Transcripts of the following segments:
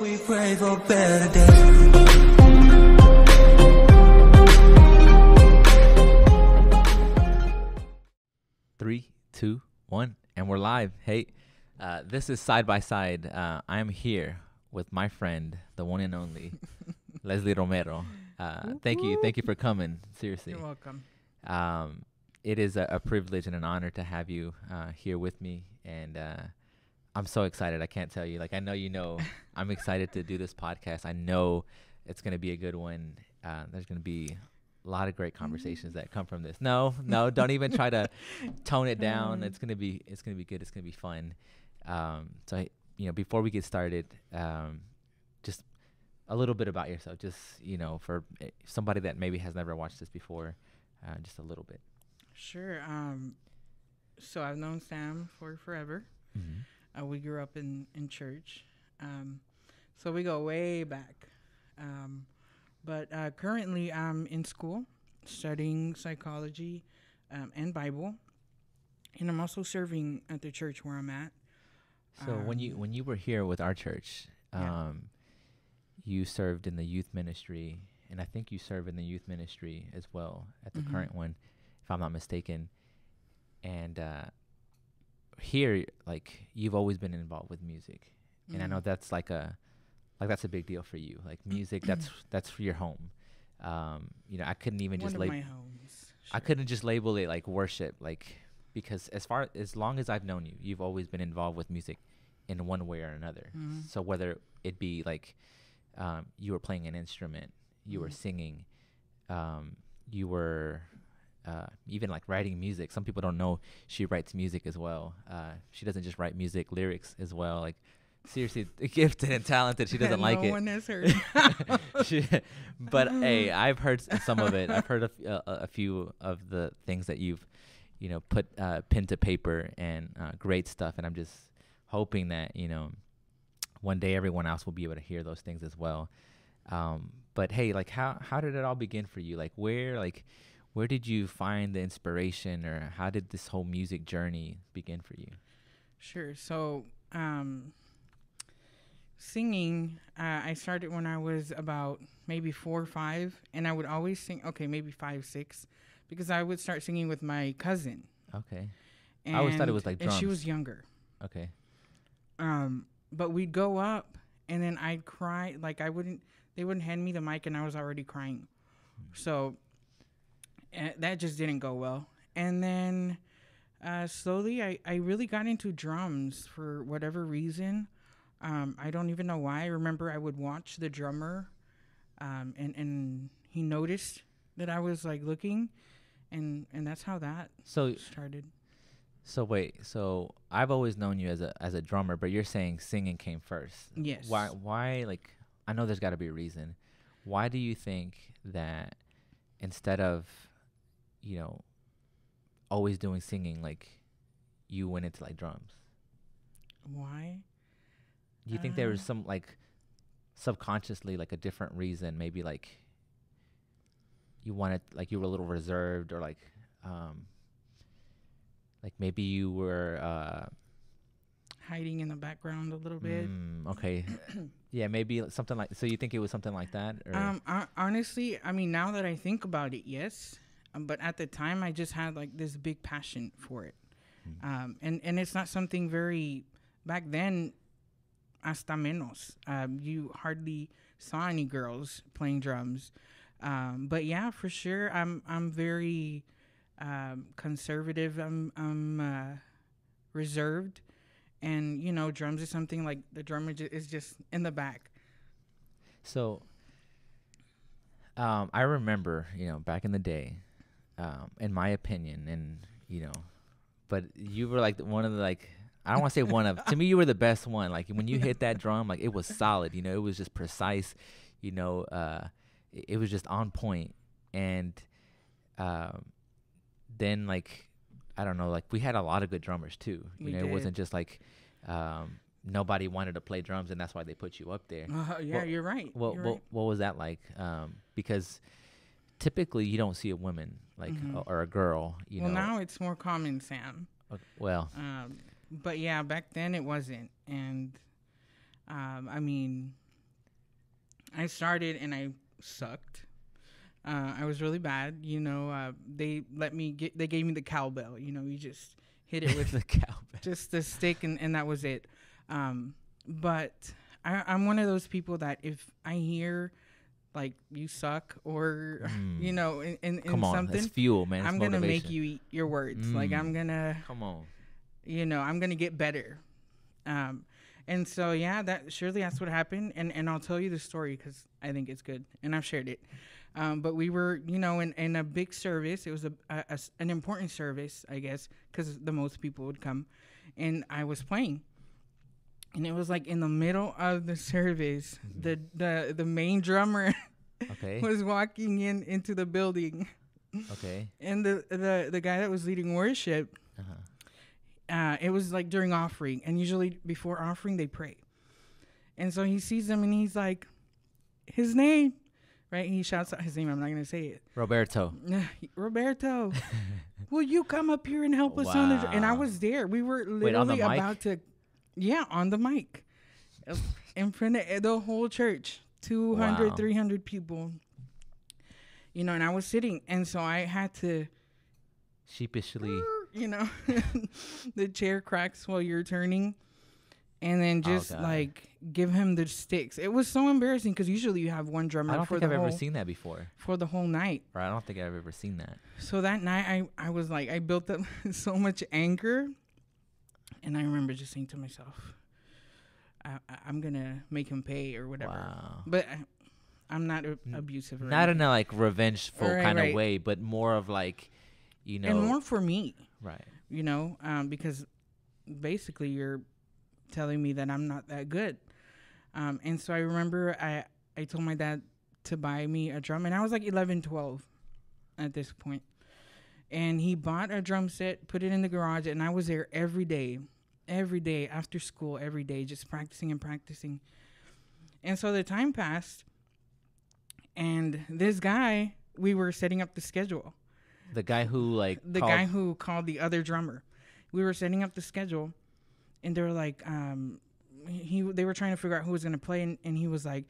We pray for better days. Three, two, one, and we're live. Hey, uh, this is side by side. Uh, I'm here with my friend, the one and only Leslie Romero. Uh, thank you, thank you for coming. Seriously, You're welcome. um, it is a, a privilege and an honor to have you uh, here with me, and uh, I'm so excited. I can't tell you. Like I know you know, I'm excited to do this podcast. I know it's gonna be a good one. Uh, there's gonna be a lot of great conversations that come from this. No, no, don't even try to tone it down. It's gonna be it's gonna be good. It's gonna be fun. Um, so I, you know, before we get started, um, just a little bit about yourself. Just you know, for eh, somebody that maybe has never watched this before, uh, just a little bit. Sure. Um, so I've known Sam for forever. Uh, we grew up in in church, um, so we go way back. Um, but uh, currently, I'm in school studying psychology um, and Bible, and I'm also serving at the church where I'm at. So when you Um, when you were here with our church, Yeah. um, you served in the youth ministry, and I think you serve in the youth ministry as well at the Mhm. current one, if I'm not mistaken. And uh, here, like you've always been involved with music, and I know Mm. that's like a like that's a big deal for you. Like music, that's that's for your home. Um, you know, I couldn't even one just my homes. I couldn't just label it like worship, like because as far as long as I've known you, you've always been involved with music in one way or another. Mhm. So whether it be like um, you were playing an instrument, you were Mhm. singing, um, you were uh, even like writing music. Some people don't know she writes music as well. Uh, she doesn't just write music, lyrics as well. Like seriously, gifted and talented. She doesn't like it. no one has heard. She- but hey, I've heard some of it. I've heard a, f- a, a few of the things that you've, you know, put uh, pen to paper and uh, great stuff. And I'm just hoping that you know, one day everyone else will be able to hear those things as well. Um, but hey, like how how did it all begin for you? Like where like where did you find the inspiration, or how did this whole music journey begin for you? Sure. So, um, singing, uh, I started when I was about maybe four or five, and I would always sing. Okay, maybe five, six, because I would start singing with my cousin. Okay, And I always thought it was like And she was younger. okay, Um, but we'd go up, and then I'd cry. Like I wouldn't. They wouldn't hand me the mic, and I was already crying. So uh, that just didn't go well. And then uh, slowly, I I really got into drums for whatever reason. Um, I don't even know why. I remember I would watch the drummer, um, and and he noticed that I was like looking, and and that's how that so started. So wait, so I've always known you as a as a drummer, but you're saying singing came first. Yes. Why why like I know there's got to be a reason. Why do you think that instead of you know always doing singing like you went into like drums? Why? Do you think there was Uh, some like subconsciously like a different reason, maybe like you wanted like you were a little reserved or like um like maybe you were uh Hiding in the background a little bit. Mm, okay. yeah, maybe something like. So you think it was something like that, or Um, I, honestly, I mean, now that I think about it, yes. Um, but at the time, I just had like this big passion for it, um, and and it's not something very. Back then, hasta menos. Um, you hardly saw any girls playing drums, um, but yeah, for sure, I'm I'm very um, conservative. I'm I'm uh, reserved, and you know, drums is something like the drummer ju- is just in the back. so? Um, I remember, you know, back in the day, um, in my opinion, and you know, but you were like the- one of the like. I don't want to say one of. To me, you were the best one. Like when you hit that drum, like it was solid. You know, it was just precise. You know, uh, it, it was just on point. And um, then like I don't know, like we had a lot of good drummers too. You We know, it wasn't just like um, nobody wanted to play drums, and that's why they put you up there. Uh, yeah, Well, you're right. What you're what right. what was that like? Um, because typically you don't see a woman like Mhm. or, or a girl. You well, know. now it's more common, Sam. uh, well, Um, but yeah, back then it wasn't, and um, I mean, I started and I sucked. Uh, I was really bad. You know, uh, they let me get. They gave me the cowbell. You know, you just hit it with the cowbell. just the stick and, and that was it. Um, but I, I'm one of those people that if I hear like you suck or Mm. you know in, in, in Come on, something, it's fuel, man. It's I'm gonna make you eat your words. Like Mm. I'm gonna Come on. you know i'm gonna get better um and so yeah that surely that's what happened and and i'll tell you the story because i think it's good and i've shared it um but we were you know in, in a big service it was a, a- a an important service i guess because the most people would come and i was playing and it was like in the middle of the service the the the main drummer Okay. was walking in into the building okay. and the the the guy that was leading worship Uh-huh. uh, it was like during offering, and usually before offering they pray. And so he sees them, and he's like, his name, right? He shouts out his name. I'm not gonna say it. Roberto. Roberto, will you come up here and help us on the? dr-" And I was there. We were Wait, literally mic? about to, yeah, on the mic, in front of the whole church, 200, Wow. 300 people. You know, and I was sitting, and so I had to Sheepishly. you know, the chair cracks while you're turning, and then Oh, just God. like give him the sticks. It was so embarrassing because usually you have one drummer I don't for think the I've whole ever seen that before. for the whole night. Or I don't think I've ever seen that. So that night, I I was like, I built up so much anger, and I remember just saying to myself, I, I, "I'm gonna make him pay or whatever." Wow. But I, I'm not a- abusive. Or Not in a like revengeful Right, kind right. of way, but more of like, you know, and more for me. right. you know, um, because basically you're telling me that I'm not that good. Um, and so I remember I, I told my dad to buy me a drum, and I was like 11, 12 at this point. And he bought a drum set, put it in the garage, and I was there every day, every day after school, every day, just practicing and practicing. And so the time passed, and this guy, we were setting up the schedule The guy who like the called- guy who called the other drummer. We were setting up the schedule, and they were like, um, he they were trying to figure out who was gonna play, and, and he was like,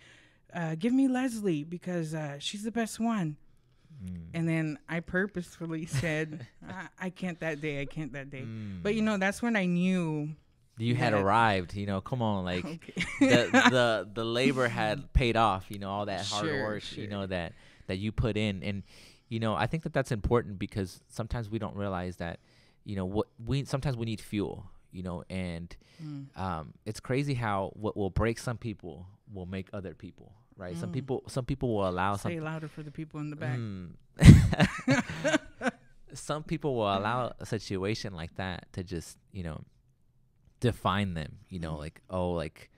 uh, "Give me Leslie because uh, she's the best one." Mm. And then I purposefully said, I, "I can't that day. I can't that day." Mm. But you know, that's when I knew. you had Yeah. arrived. You know, come on, like Okay. the the the labor had paid off. You know, all that hard Sure, work. You know that that you put in, and you know, I think that that's important because sometimes we don't realize that. You know what we sometimes we need fuel. You know, and Mm. um, it's crazy how what will break some people will make other people. Right. Some Mm. people some people will allow some Say it louder for the people in the back. Mm. Some people will allow a situation like that to just, you know, define them, you know, Mm. like, oh, like,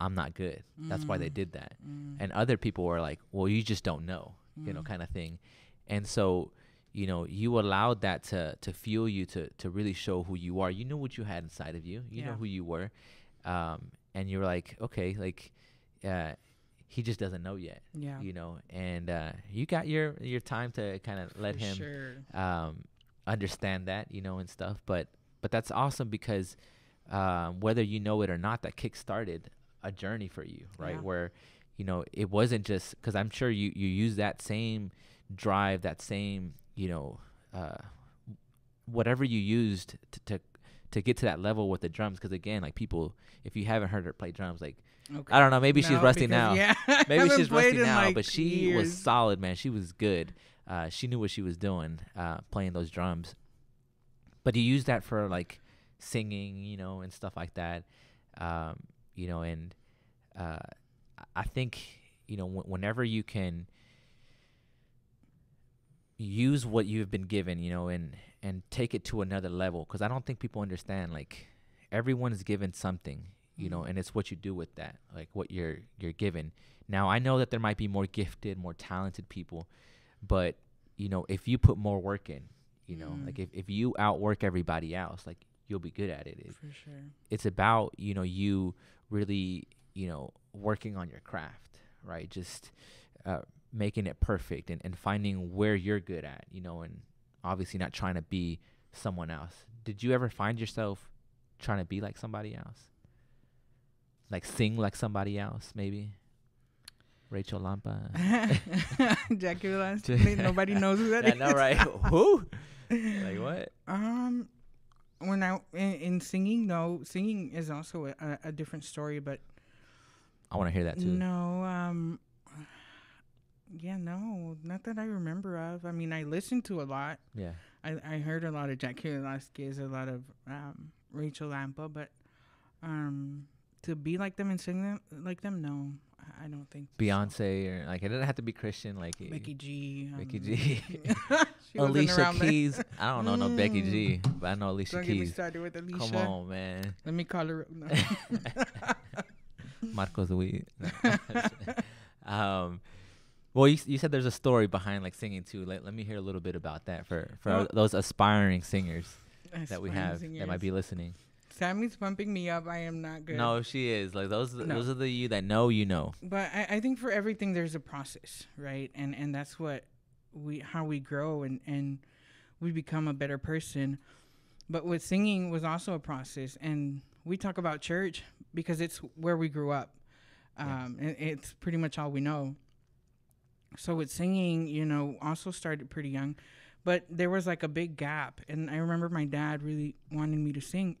I'm not good. That's why they Mm. did that. Mm. And other people were like, well, you just don't know, you know, Mm. kind of thing. And so, you know, you allowed that to, to fuel you to, to really show who you are. You knew what you had inside of you, you know who you were. Um, and you were like, okay, like, uh, he just doesn't know yet yeah. you know and uh you got your your time to kind of let for him Sure. um understand that you know and stuff but but that's awesome because um whether you know it or not that kick started a journey for you right Yeah. where you know it wasn't just because i'm sure you you use that same drive that same you know uh whatever you used to to, to get to that level with the drums because again like people if you haven't heard her play drums like Okay. i don't know maybe she's rusty because, now Yeah, Maybe she's rusty now, like, but she was solid, man. She was good. Uh, she knew what she was doing, uh, playing those drums. But you use that for like singing, you know, and stuff like that. Um, you know, and uh, I- think you know wh- whenever you can use what you've been given, you know, and and take it to another level, because I don't think people understand like everyone is given something, you know, Mhm. and it's what you do with that, like what you're you're given. Now I know that there might be more gifted, more talented people, but you know, if you put more work in, you know, like Mm. if, if you outwork everybody else, like you'll be good at it. it. For sure. It's about, you know, you really, you know, working on your craft, right? Just uh, making it perfect and, and finding where you're good at, you know, and obviously not trying to be someone else. Did you ever find yourself trying to be like somebody else? Like sing like somebody else, maybe? Rachel Lampa. Jackie Velasquez. Nobody knows who that I is. know, right? Who? Like what? Um, when I in, in singing, no, singing is also a, a, a different story. But I want to hear that too. no, um, yeah, no, not that I remember of. I mean, I listened to a lot. Yeah. I I heard a lot of Jackie Velasquez, a lot of um Rachel Lampa, but um to be like them and sing them like them, no, I- don't think. so. Beyonce or like it doesn't have to be Christian. Like Becky G, Becky um, G. Alicia. Keys. I don't know no Becky Mm. G, but I know Alicia Don't get me Keys. started with Alicia. Come on, man. Let me call her. No. Marcos Witt. um, well, you, you said there's a story behind like singing too. Let, let me hear a little bit about that for for Well- those aspiring singers that we Aspiring have that might be listening. Sammy's pumping me up. I am not good. No, she is like those. No. Those are the you that know you know. but I, I think for everything there's a process, right? And and that's what we how we grow and and we become a better person. But with singing was also a process, and we talk about church because it's where we grew up. Um, and it's pretty much all we know. So with singing, you know, also started pretty young, but there was like a big gap, and I remember my dad really wanted me to sing.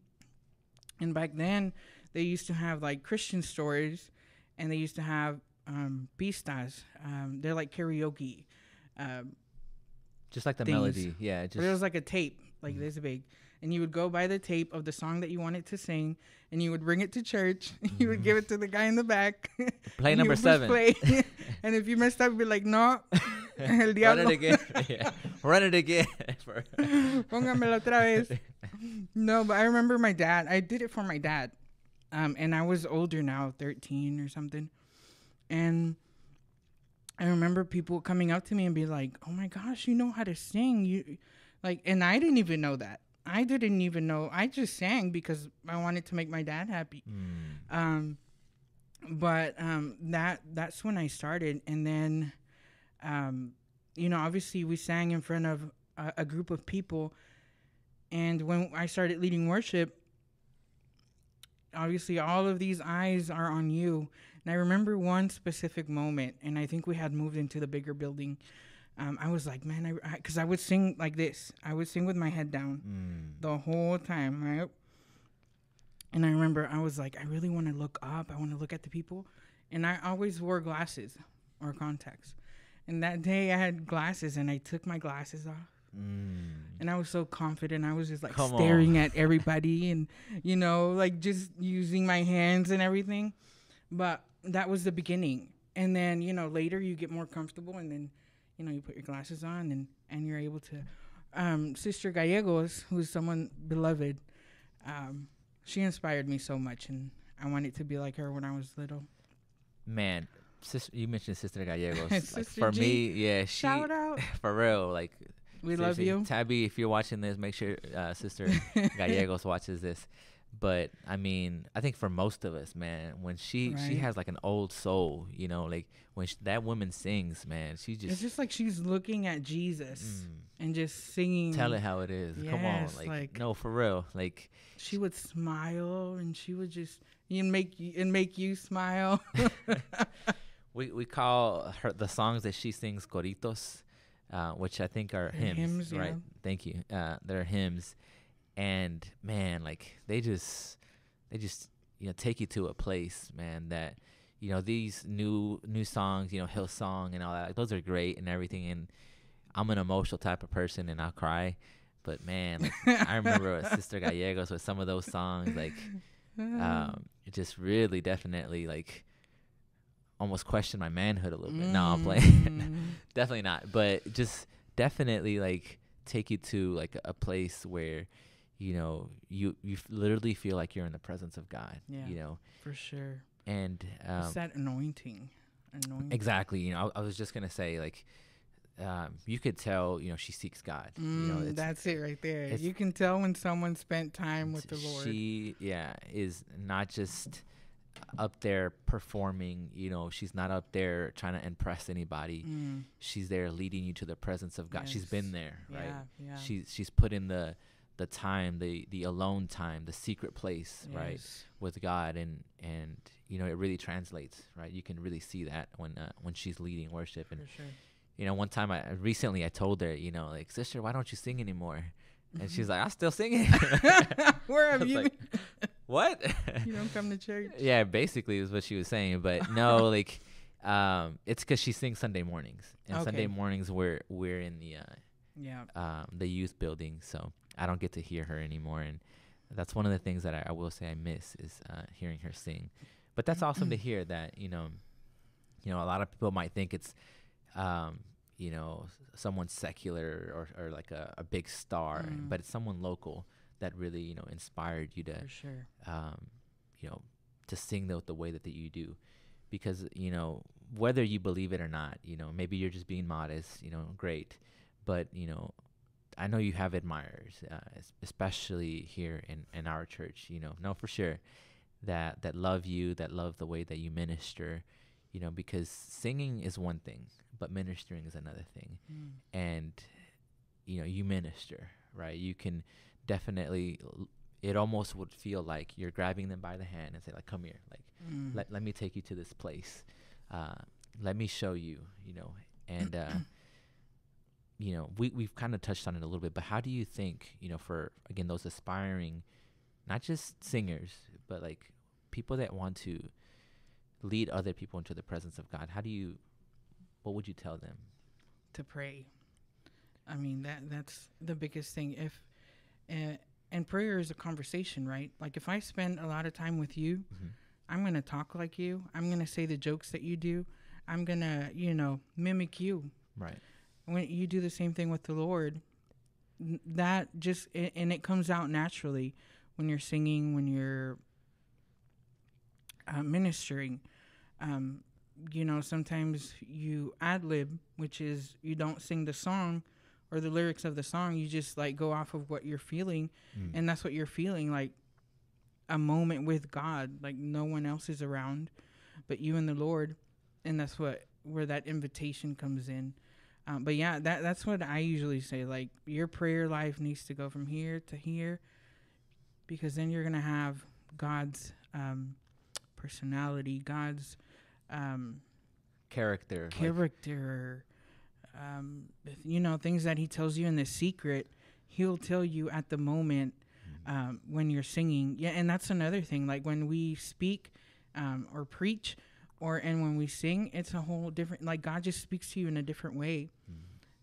And back then, they used to have like Christian stories, and they used to have um, pistas. Um, they're like karaoke. Um, Just like the Things. melody, yeah. but it was like a tape, like Mhm. this big, and you would go buy the tape of the song that you wanted to sing, and you would bring it to church. you would give it to the guy in the back. play number seven. play. and if you messed up, you'd be like, no, el Run it again. Run it again. Póngamelo otra vez. No, but I remember my dad. I did it for my dad. Um, and I was older now, 13 or something. And I remember people coming up to me and be like, "Oh my gosh, you know how to sing." You like and I didn't even know that. I didn't even know. I just sang because I wanted to make my dad happy. Mm. Um, but um, that that's when I started, and then, um, you know, obviously we sang in front of a, a group of people, and when I started leading worship, obviously all of these eyes are on you. And I remember one specific moment, and I think we had moved into the bigger building. Um, I was like, man, I because I, would sing like this. I would sing with my head down Mm. the whole time, right? And I remember I was like, I really want to look up. I want to look at the people. And I always wore glasses or contacts. And that day I had glasses and I took my glasses off. Mm. And I was so confident. I was just like Come staring on. at everybody and, you know, like just using my hands and everything. But that was the beginning. And then, you know, later you get more comfortable and then, you know, you put your glasses on and, and you're able to. Um, Sister Gallegos, who's someone beloved, um, she inspired me so much. And I wanted to be like her when I was little. Man, sister, you mentioned Sister Gallegos. like for G, me, yeah, she Shout out. for real. Like We love you. Tabby. If you're watching this, make sure uh, Sister Gallegos watches this. But I mean, I think for most of us, man, when she she has like an old soul, you know, like when sh- that woman sings, man, she just It's just, like she's looking at Jesus mm, and just singing. tell it how it is. Come on, like, like- no, for real, like she would smile and she would just and make you and make you smile. We we call her the songs that she sings coritos, uh, which I think are hymns, hymns, yeah. right? Thank you. Uh, they're hymns, and man, like they just they just you know take you to a place, man. That you know these new new songs, you know Hillsong and all that. Like, those are great and everything. And I'm an emotional type of person, and I'll cry. But man, like, I remember with Sister Gallegos with some of those songs, like um, just really definitely like almost question my manhood a little bit. No, I'm playing. Mm. definitely not. But just definitely like take you to like a place where you know you you f- literally feel like you're in the presence of God. Yeah. You know, for sure. and um, it's that anointing. Anointing. exactly. You know, I, I was just gonna say like. Um, you could tell, you know, she seeks God. you know, Mm, it's- that's it right there. You can tell when someone spent time with the Lord. She, yeah, is not just up there performing. You know, she's not up there trying to impress anybody. Mm, She's there leading you to the presence of God. She's been Yes. there, right? Yeah, yeah. She's she's put in the the time, the the alone time, the secret place, right, with God, and and you know, it really translates, right? You can really see that when uh, when she's leading worship. And sure. you know, one time I recently I told her, you know, like sister, why don't you sing anymore? And she's like, I'm still singing. Where have you? like, what? you don't come to church. yeah, basically is what she was saying. But no, like, um, it's because she sings Sunday mornings, and Sunday mornings we're we're in the uh, Yeah. um, the youth building, so I don't get to hear her anymore, and that's one of the things that I, I will say I miss is uh, hearing her sing. But that's awesome to hear that you know, you know, a lot of people might think it's, um, you know, someone secular or, or like a, a big star, Mm. but it's someone local that really you know inspired you to For sure. um, you know, to sing the, the way that, that you do. Because, you know, whether you believe it or not, you know, maybe you're just being modest, you know, great. But, you know, I know you have admirers, uh, especially here in, in our church, you know, no, for sure, that, that love you, that love the way that you minister, you know, because singing is one thing, but ministering is another thing Mm. and you know you minister right you can definitely l- it almost would feel like you're grabbing them by the hand and say like come here like Mm. let, let me take you to this place uh, let me show you you know and uh, you know we, we've kind of touched on it a little bit but how do you think you know for again those aspiring not just singers but like people that want to lead other people into the presence of god how do you what would you tell them to pray. I mean that that's the biggest thing. If uh, and prayer is a conversation, right? Like if I spend a lot of time with you, Mhm. I'm gonna talk like you. I'm gonna say the jokes that you do. I'm gonna, you know, mimic you. right When you do the same thing with the Lord, that just and it comes out naturally when you're singing, when you're uh, ministering. Um, you know, sometimes you ad lib, which is you don't sing the song or the lyrics of the song. You just like go off of what you're feeling, Mm. and that's what you're feeling like a moment with God. Like no one else is around, but you and the Lord, and that's what where that invitation comes in. Um, but yeah, that that's what I usually say. Like your prayer life needs to go from here to here, because then you're gonna have God's um, personality, God's um, character. like- character, um, you know, things that He tells you in the secret, He'll tell you at the moment um, when you're singing. Yeah, and that's another thing. Like when we speak um, or preach, or and when we sing, it's a whole different. Like God just speaks to you in a different way.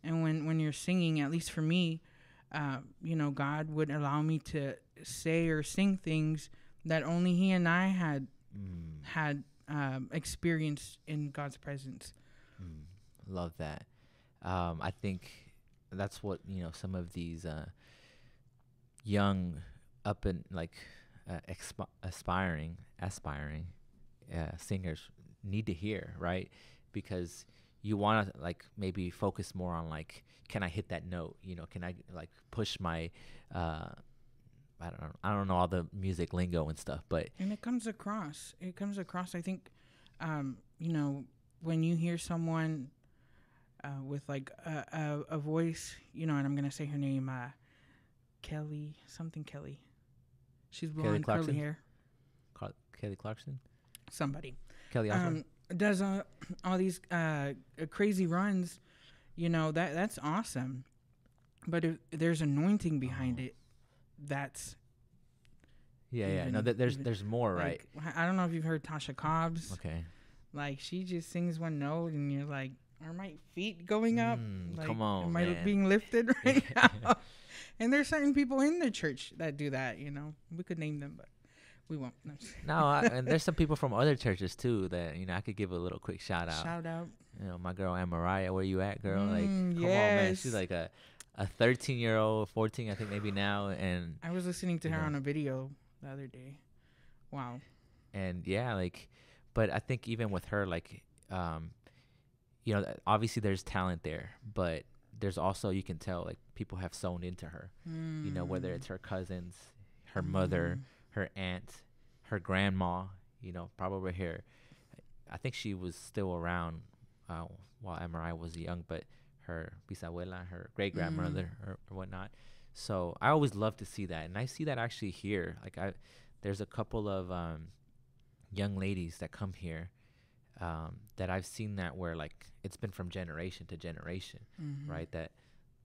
And when when you're singing, at least for me, uh, you know, God would allow me to say or sing things that only He and I had Mm, had um, experienced in God's presence. mm, love that. Um, I think that's what you know. Some of these uh, young, up and like uh, expi- aspiring, aspiring uh, singers need to hear, right? Because you want to like maybe focus more on like, can I hit that note? You know, can I like push my uh, I don't know. I don't know all the music lingo and stuff, but And it comes across. It comes across. I think, um, you know, when you hear someone uh, with like a, a, a voice, you know, and I'm gonna say her name, uh, Kelly, something Kelly. She's blonde, curly hair. Car- Kelly Clarkson, Somebody. Kelly um, does uh, all these uh, uh, crazy runs, you know that that's awesome. But if there's anointing behind Oh. it, that's yeah, yeah. No, th- there's even, there's more, right? like, I don't know if you've heard Tasha Cobbs. Okay. Like she just sings one note, and you're like, "Are my feet going up? Mm, like, come on, am I man. being lifted right now?" and there's certain people in the church that do that. You know, we could name them, but we won't. No. No, I, and there's some people from other churches too that you know I could give a little quick shout out. Shout out. You know, my girl Amariah, where you at, girl? like, Mm, come on, man. She's like a a 13 year old, 14, I think maybe now, and I was listening to her know. on a video the other day. Wow. and yeah, like, but I think even with her, like, um, you know, obviously there's talent there, but there's also you can tell like people have sewn into her. You know, whether Mm. it's her cousins, her mother, Mm. her aunt, her grandma, you know, probably her. I think she was still around uh, while Amariah was young, but her bisabuela, her great grandmother, or, or whatnot. So I always love to see that, and I see that actually here. Like I, there's a couple of um, young ladies that come here um, that I've seen that where like it's been from generation to generation, Mhm. right? That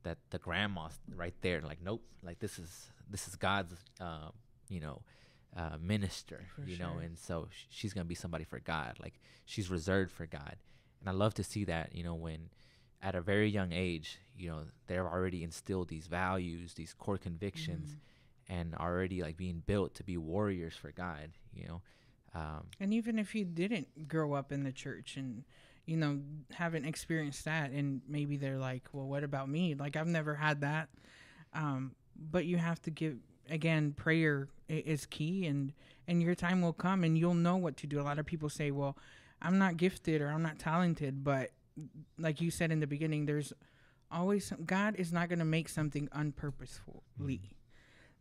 that the grandma's right there, like nope, like this is this is God's, uh, you know, uh, minister, For you know, and so sh- she's gonna be somebody for God, like she's reserved for God, and I love to see that, you know, when at a very young age, you know, they're already instilled these values, these core convictions, Mhm. and already like being built to be warriors for God, you know. Um, And even if you didn't grow up in the church and you know haven't experienced that, and maybe they're like, "Well, what about me?" Like I've never had that. Um, but you have to give again. Prayer is key, and and your time will come, and you'll know what to do. A lot of people say, "Well, I'm not gifted or I'm not talented," but like you said in the beginning, there's always some, God is not going to make something unpurposefully.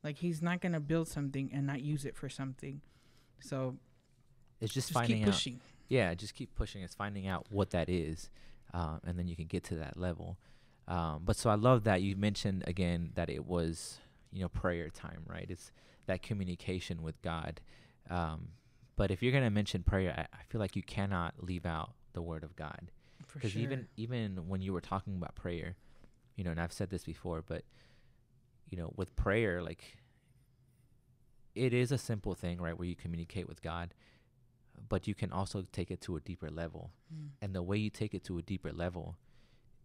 Like He's not going to build something and not use it for something. So it's just, just finding keep out. pushing. yeah just keep pushing. It's finding out what that is um, and then you can get to that level. Um, but so i love that you mentioned again that it was you know prayer time right? It's that communication with god. Um, but if you're going to mention prayer I, I feel like you cannot leave out the word of god because sure. even even when you were talking about prayer you know and i've said this before but you know with prayer like it is a simple thing right where you communicate with god but you can also take it to a deeper level Mm. and the way you take it to a deeper level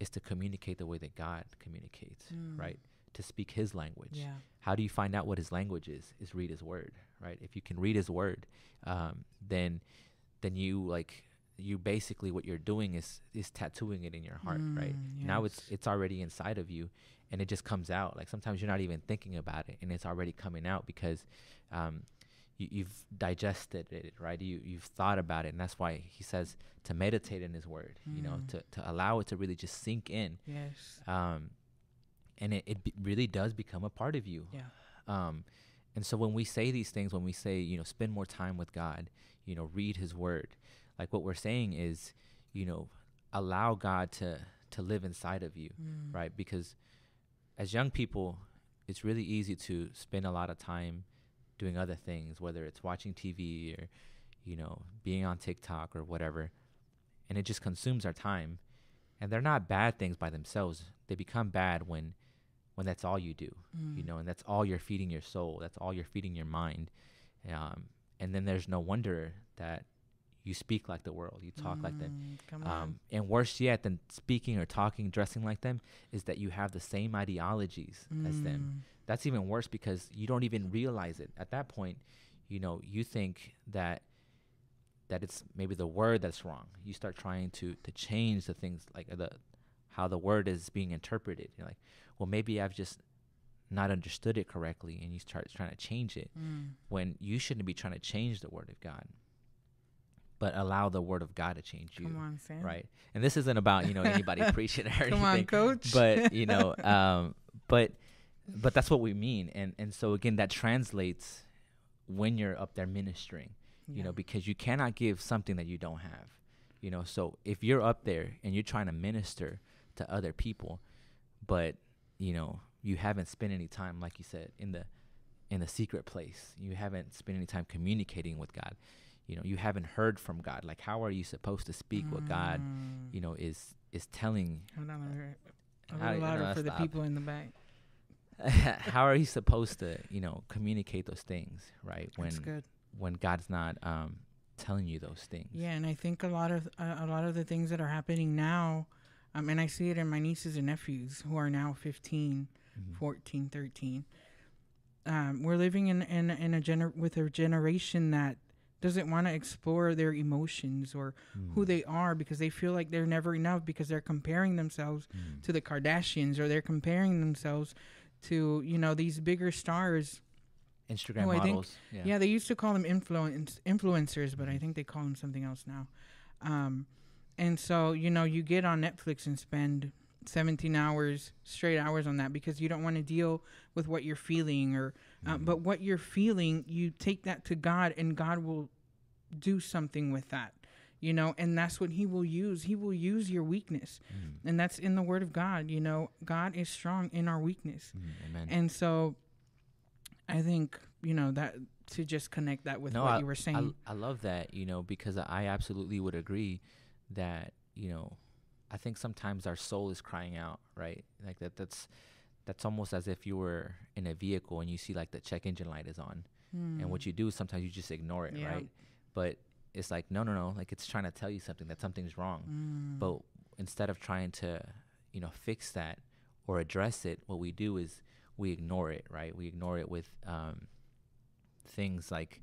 is to communicate the way that god communicates Mm. right to speak his language Yeah. how do you find out what his language is is read his word right if you can read his word um, then then you like you basically what you're doing is is tattooing it in your heart right Mm, now it's it's already inside of you and it just comes out like sometimes you're not even thinking about it and it's already coming out because um, you, you've digested it right you you've thought about it and that's why he says to meditate in his word you know Mm. to, to allow it to really just sink in Yes. um, and it, it be- really does become a part of you Yeah. um, and so when we say these things, when we say, you know, spend more time with God, you know, read his word, like what we're saying is, you know, allow God to to live inside of you, Mm. right? Because as young people, it's really easy to spend a lot of time doing other things, whether it's watching TV or, you know, being on TikTok or whatever. And it just consumes our time. And they're not bad things by themselves. They become bad when when that's all you do you Mm. know, and that's all you're feeding your soul. That's all you're feeding your mind. Um, and then there's no wonder that you speak like the world, you talk like them. Mm. Um, and worse yet than speaking or talking, dressing like them, is that you have the same ideologies as them. Mm. That's even worse because you don't even realize it. At that point, you know, you think that that it's maybe the word that's wrong. You start trying to to change the things like the how the word is being interpreted. You're like, well, maybe I've just not understood it correctly, and you start trying to change it Mm. when you shouldn't be trying to change the word of God, but allow the word of God to change you Come on, Sam. right and this isn't about you know anybody preaching or anything Come on, coach. but you know um but but that's what we mean and and so again that translates when you're up there ministering you know because you cannot give something that you don't have you know so if you're up there and you're trying to minister to other people but you know you haven't spent any time like you said in the in the secret place you haven't spent any time communicating with god you know you haven't heard from god like how are you supposed to speak what god Mm. you know is is telling Hold on, a little- a How- little louder for the people in the back. how are you supposed to you know communicate those things right when That's good. when god's not um telling you those things Yeah, and I think a lot of uh, a lot of the things that are happening now, um, and I see it in my nieces and nephews who are now 15, Mhm. 14, 13. Um, we're living in in in a gener- with a generation that doesn't want to explore their emotions or who Mm. they are because they feel like they're never enough because they're comparing themselves Mm. to the Kardashians or they're comparing themselves to you know these bigger stars. instagram Oh, I think- models yeah, Yeah. they used to call them influence influencers, but I think they call them something else now. Um, and so you know you get on Netflix and spend 17 hours straight hours on that because you don't want to deal with what you're feeling or uh, Mhm. but what you're feeling you take that to God and God will do something with that you know and that's what he will use he will use your weakness Mm. and that's in the word of God you know God is strong in our weakness Mm. amen and so I think, you know, that to just connect that with no, what I, you were I, saying. I love that, you know, because I absolutely would agree that, you know, I think sometimes our soul is crying out, right? Like that that's that's almost as if you were in a vehicle and you see like the check engine light is on. And what you do is sometimes you just ignore it, Hmm. Yeah. right? But it's like no no no, like it's trying to tell you something that something's wrong. Mm. But instead of trying to, you know, fix that or address it, what we do is we ignore it, right? We ignore it with um, things like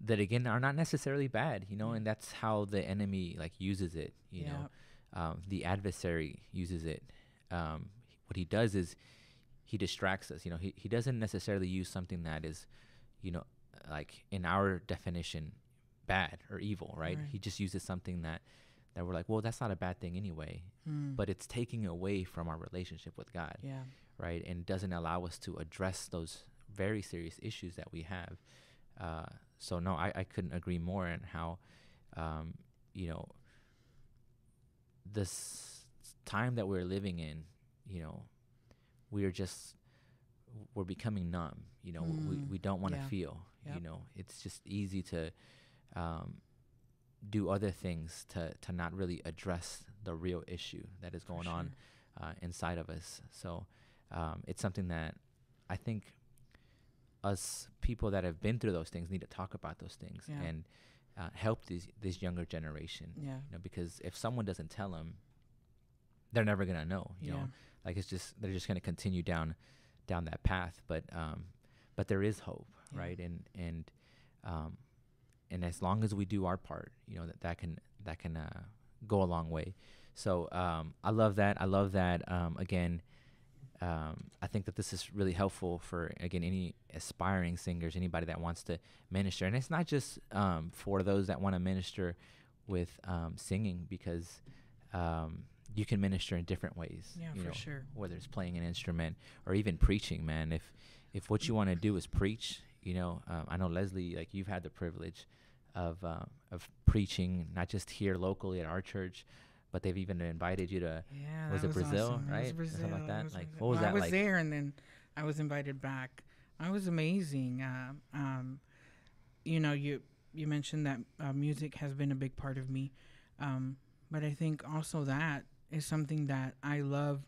that again are not necessarily bad, you know, and that's how the enemy like uses it, you know. Um, the adversary uses it. Um, what he does is he distracts us. You know, he he doesn't necessarily use something that is, you know, like in our definition, bad or evil, right? Right. He just uses something that that we're like, well, that's not a bad thing anyway. Mm. But it's taking away from our relationship with God yeah. right? And doesn't allow us to address those very serious issues that we have. Uh, so no, I, I couldn't agree more on how, um, you know, this time that we're living in, you know, we are just we're becoming numb. You know, we Mm, we don't want to yeah. feel. Yep. You know, it's just easy to um, do other things to to not really address the real issue that is going on uh, inside of us. So um, it's something that I think us people that have been through those things need to talk about those things Yeah. and uh, help these this younger generation. Yeah. You know, because if someone doesn't tell them, they're never gonna know. You yeah. know, like it's just they're just gonna continue down down that path. But um, but there is hope, Yeah. right? And and um, and as long as we do our part, you know that that can that can uh, go a long way. So um, I love that. I love that. Um, again, um, I think that this is really helpful for again any aspiring singers, anybody that wants to minister, and it's not just um, for those that want to minister with um, singing because um, you can minister in different ways. Yeah, you for know, sure. Whether it's playing an instrument or even preaching, man. If if what you want to do is preach, you know, um, I know Leslie, like you've had the privilege of uh, of preaching not just here locally at our church, but they've even invited you to Yeah, Was that it Brazil, awesome. It was right? Brazil. something like that? Like, what was Well, that I was like? there, and then I was invited back. I was amazing. Uh, um, you know, you you mentioned that uh, music has been a big part of me, um, but I think also that is something that I love.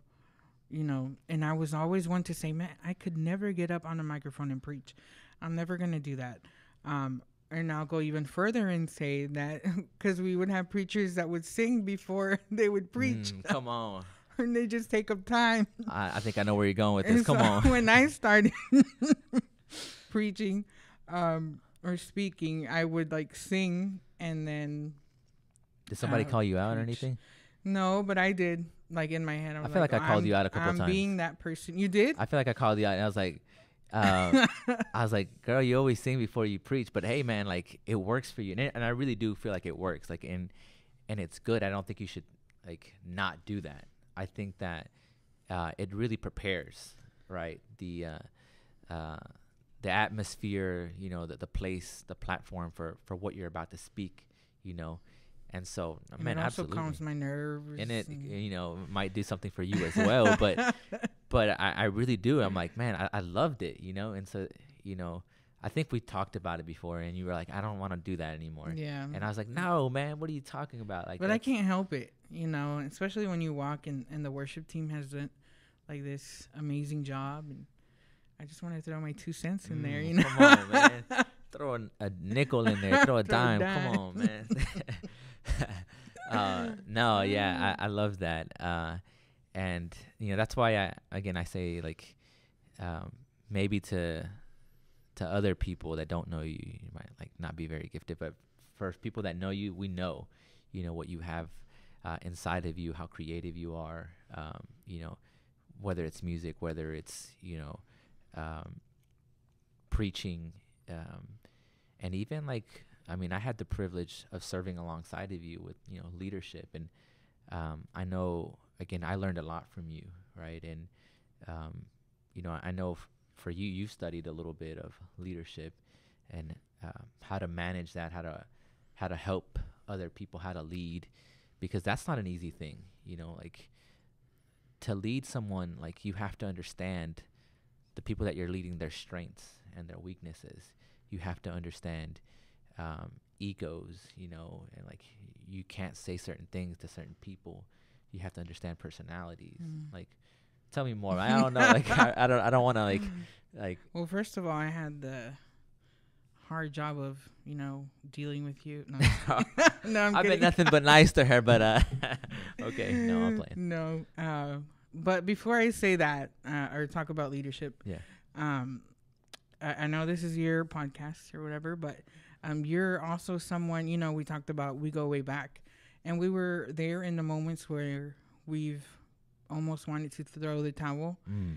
You know, and I was always one to say, man, I could never get up on a microphone and preach. I'm never gonna do that. Um, and I'll go even further and say that because we would have preachers that would sing before they would preach, Mm, come on. and they just take up time. I, I think I know where you're going with this. And Come so on. when I started preaching um, or speaking, I would like sing and then Did somebody uh, call you out or anything? no, but I did like in my head. I, was feel like I called I'm- you out a couple I'm times. being that person. You did? I feel like I called you out and I was like, um, I was like, girl, you always sing before you preach, but hey, man, like it works for you, and, it, and I really do feel like it works, like and and it's good. I don't think you should like not do that. I think that uh, it really prepares, right? The uh, uh, the atmosphere, you know, the the place, the platform for for what you're about to speak, you know, and so And man, it also absolutely calms my nerves. and it and- you know might do something for you as well but but I, I really do i'm like man I, I loved it you know and so you know i think we talked about it before and you were like i don't want to do that anymore yeah. and i was like no man what are you talking about like but I can't help it, you know, especially when you walk and, and the worship team has done like this amazing job. And I just want to throw my two cents in there, Mm, you know. come on man throw an, a nickel in there throw a Throw a dime dime. come on man uh, no yeah I, I love that uh, and you know that's why i again i say like um, maybe to to other people that don't know you you might like not be very gifted but for people that know you we know you know what you have uh, inside of you how creative you are um, you know whether it's music whether it's you know um, preaching um, and even like i mean i had the privilege of serving alongside of you with you know leadership and um, i know again i learned a lot from you right? And um, you know i know f- for you you've studied a little bit of leadership and uh, how to manage that how to how to help other people how to lead because that's not an easy thing you know like to lead someone like you have to understand the people that you're leading their strengths and their weaknesses. You have to understand um, egos, you know, and like you can't say certain things to certain people. You have to understand personalities. Mm. Like, tell me more. I don't know. Like, I, I don't. I don't want to like, like. Well, first of all, I had the hard job of you know dealing with you. No, no I'm I've been nothing but nice to her, but uh, okay, no, I'm playing. No, uh, but before I say that uh, or talk about leadership, Yeah. um, I, I know this is your podcast or whatever, but um, you're also someone. You know, we talked about we go way back, and we were there in the moments where we've almost wanted to throw the towel, Mm.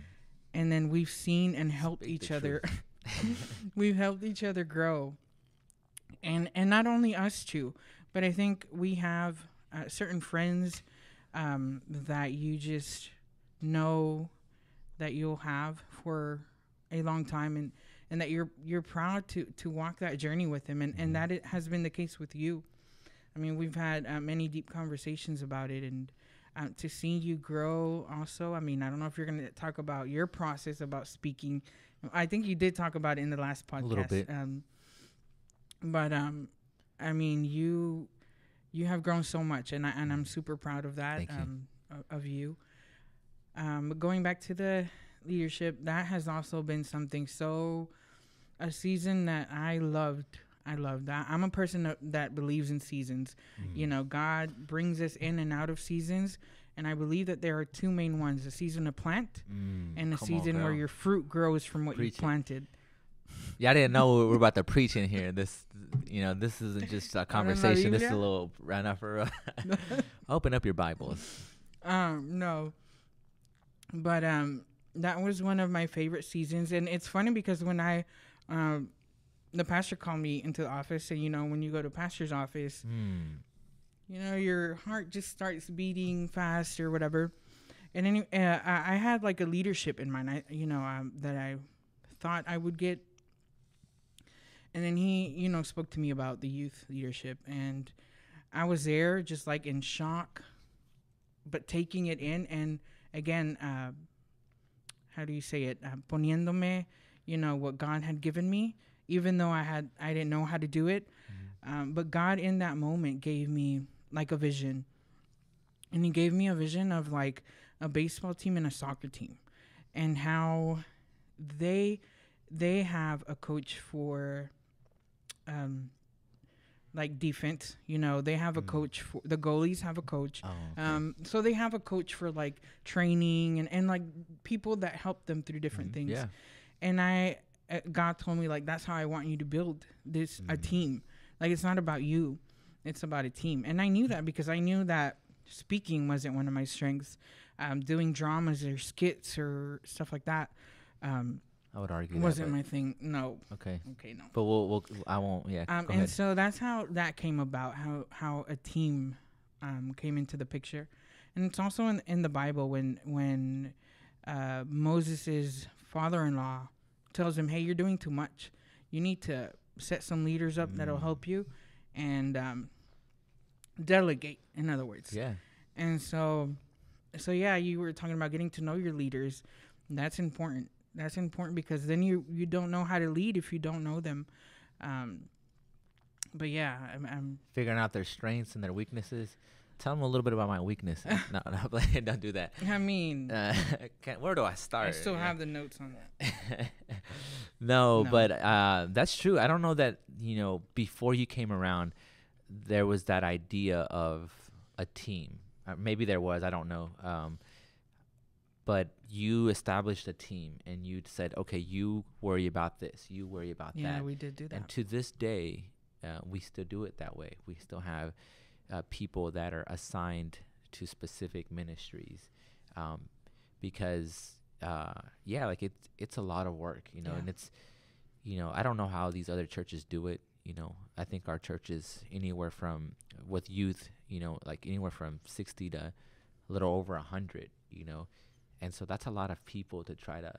and then we've seen and helped Speak each other. we've helped each other grow and and not only us two but i think we have uh, certain friends um, that you just know that you'll have for a long time and and that you're you're proud to to walk that journey with them and and that it has been the case with you. I mean we've had uh, many deep conversations about it and um, to see you grow also i mean i don't know if you're going to talk about your process about speaking. I think you did talk about it in the last podcast a little bit. um but um i mean you you have grown so much and I, and i'm super proud of that Thank you. um o- of you. Um going back to the leadership that has also been something so a season that i loved i loved that i'm a person that, that believes in seasons you Mm. know god brings us in and out of seasons and i believe that there are two main ones a season to plant Mm, and a come on, season where your fruit grows from what Preach you planted Yeah, I didn't know we we're about to preach in here. This, you know, this isn't just a conversation. This is a little run up for. Open up your Bibles. Um, no. But um that was one of my favorite seasons and it's funny because when I um the pastor called me into the office and you know when you go to pastor's office, Mm. you know your heart just starts beating fast or whatever. And any, uh, I, I had like a leadership in mind, I you know, um, that I thought I would get. And then he, you know, spoke to me about the youth leadership and I was there just like in shock but taking it in and again uh, how do you say it uh, poniéndome you know what god had given me even though i had i didn't know how to do it. Um, but god in that moment gave me like a vision. And he gave me a vision of like a baseball team and a soccer team and how they they have a coach for um like defense you know they have a Mm. coach for the goalies have a coach Oh, okay. um, so they have a coach for like training and, and like people that help them through different Mhm. things. Yeah. And I, uh, God told me like that's how I want you to build this a Mm. team. Like it's not about you, it's about a team. And I knew that because I knew that speaking wasn't one of my strengths. Um, doing dramas or skits or stuff like that um, I would argue. wasn't that, my thing. No, okay. okay, no. But we'll, we'll. I won't. Yeah. Um, and ahead. so that's how that came about. How how a team um, came into the picture, and it's also in in the Bible when when uh, Moses' father-in-law tells him, "Hey, you're doing too much. You need to set some leaders up that'll Mm. help you, and um, delegate." In other words, yeah. and so so yeah, you were talking about getting to know your leaders. That's important. That's important because then you you don't know how to lead if you don't know them. Um, but yeah, I'm, I'm Figuring out their strengths and their weaknesses. Tell them a little bit about my weakness no, no, don't do that. I mean, Uh, where do I start? I still Yeah. have the notes on that. no, No. but uh, that's true. I don't know that you know before you came around, there was that idea of a team. Uh, maybe there was. I don't know. Um, but you established a team, and you said, "Okay, you worry about this. You worry about Yeah, that." we did do that. And to this day, uh, we still do it that way. We still have uh, people that are assigned to specific ministries, um, because uh, yeah, like it's it's a lot of work, you know, Yeah. and it's you know I don't know how these other churches do it. You know, I think our church is anywhere from with youth, you know, like anywhere from sixty to a little over a hundred, you know, and so that's a lot of people to try to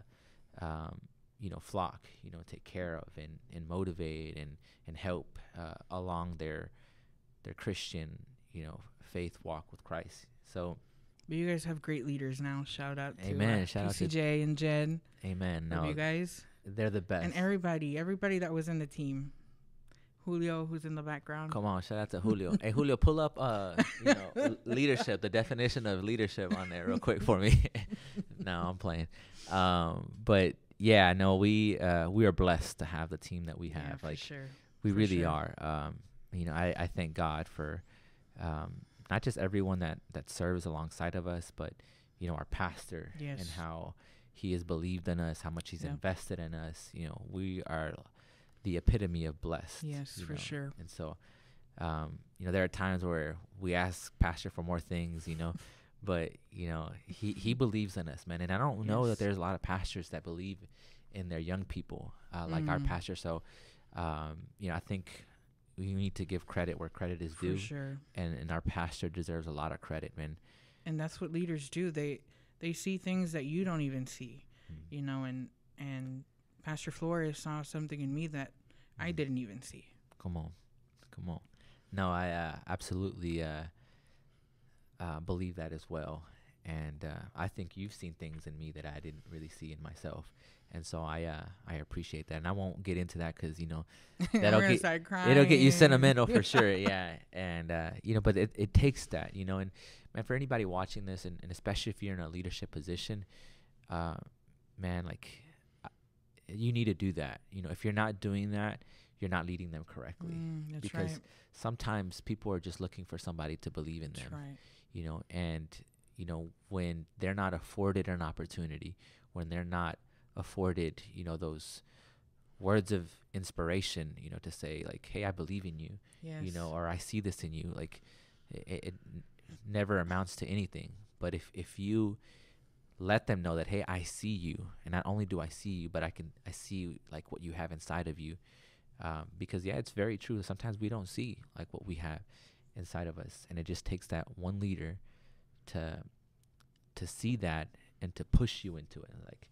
um, you know flock you know take care of and, and motivate and and help uh, along their their christian you know faith walk with christ so but you guys have great leaders now. Shout out to Amen. uh, Shout out to- and Jen. amen no you guys. They're the best. and everybody, everybody that was in the team. Julio, who's in the background. Come on, shout out to Julio. hey, Julio, pull up, uh, you know, leadership, the definition of leadership on there real quick for me. no, I'm playing. Um, but yeah, no, we uh, we are blessed to have the team that we Yeah, have. for like, sure. we for really sure. are. Um, you know, I, I thank God for um, not just everyone that that serves alongside of us, but you know, our pastor and how he has believed in us, how much he's Yep. invested in us. You know, we are the epitome of blessed. Yes, for know. sure. And so, um, you know, there are times where we ask pastor for more things, you know, but you know, he he believes in us, man. And I don't know that there's a lot of pastors that believe in their young people uh, like our Mm. pastor. So, um, you know, I think we need to give credit where credit is For due, sure. and and our pastor deserves a lot of credit, man. and that's what leaders do they they see things that you don't even see Mm. you know and and pastor flores saw something in me that i Mhm. didn't even see. Come on, come on. No, I uh, absolutely uh, uh, believe that as well, and uh, I think you've seen things in me that I didn't really see in myself, and so I uh, I appreciate that, and I won't get into that because you know That'll get- it'll get you sentimental for sure, yeah, and uh, you know, but it, it takes that, you know, and man, for anybody watching this, and, and especially if you're in a leadership position, uh, man, like you need to do that. You know, if you're not doing that, you're not leading them correctly Mm, because right. sometimes people are just looking for somebody to believe in That's them right. you know and you know when they're not afforded an opportunity when they're not afforded you know those words of inspiration you know to say like hey i believe in you Yes. you know or i see this in you like it, it never amounts to anything but if if you let them know that hey i see you. And not only do i see you but i can i see like what you have inside of you. Um, because yeah it's very true sometimes we don't see like what we have inside of us. And it just takes that one leader to to see that and to push you into it. Like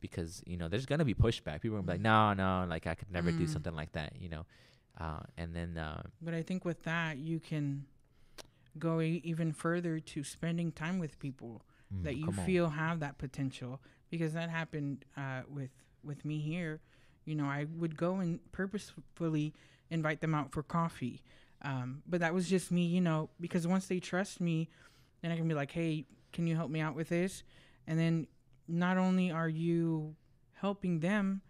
because you know there's gonna be pushback. People are gonna be like no no like i could never do Mm. something like that you know? Uh, and then uh, But I think with that, you can go e- even further to spending time with people mm, that you come on. feel have that potential. Because that happened uh, with with me here. You know, I would go and purposefully invite them out for coffee. Um, but that was just me, you know, because once they trust me, then I can be like, hey, can you help me out with this? And then not only are you helping them,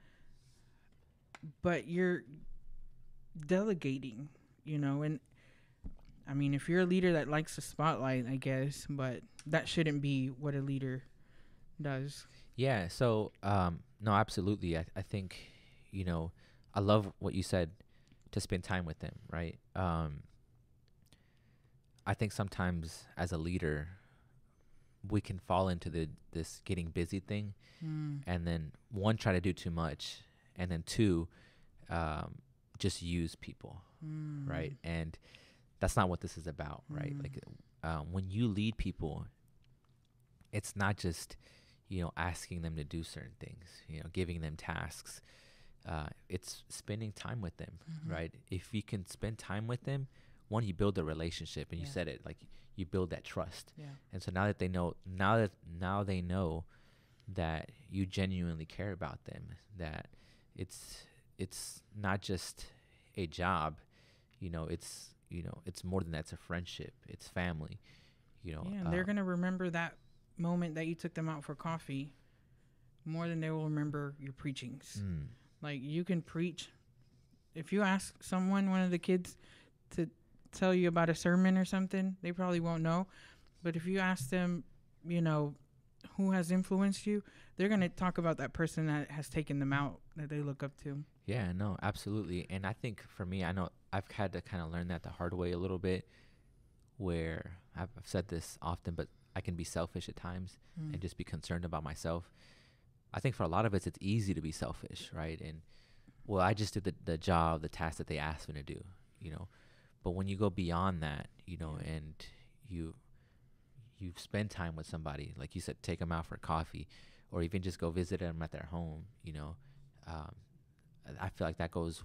but you're delegating, you know, and I mean, if you're a leader that likes the spotlight, I guess, but that shouldn't be what a leader does. Yeah. So, um, no, absolutely. I, I think, you know, I love what you said to spend time with them, right? Um, I think sometimes as a leader, we can fall into the this getting busy thing, Mm. and then one try to do too much, and then two, um, just use people, Mm. right? And that's not what this is about, right? Mm. Like um, when you lead people, it's not just you know asking them to do certain things, you know, giving them tasks. Uh, it's spending time with them, Mhm. right? If you can spend time with them, one, you build a relationship, and you said it like you build that trust. Yeah. And so now that they know, now that now they know that you genuinely care about them, that it's it's not just a job, you know, it's you know, it's more than that. It's a friendship. It's family. You know. Yeah, and they're uh, gonna remember that moment that you took them out for coffee more than they will remember your preachings. mm, Like you can preach. If you ask someone, one of the kids, to tell you about a sermon or something, they probably won't know. But if you ask them, you know, who has influenced you, they're gonna talk about that person that has taken them out that they look up to. Yeah, no, absolutely. And I think for me, I know I've had to kind of learn that the hard way a little bit, where I've, I've said this often, but I can be selfish at times Mm. and just be concerned about myself. I think for a lot of us, it's easy to be selfish, right? And well, I just did the, the job, the task that they asked me to do, you know. But when you go beyond that, you know, Yeah. and you you spend time with somebody, like you said, take them out for coffee, or even just go visit them at their home, you know. Um, I- I feel like that goes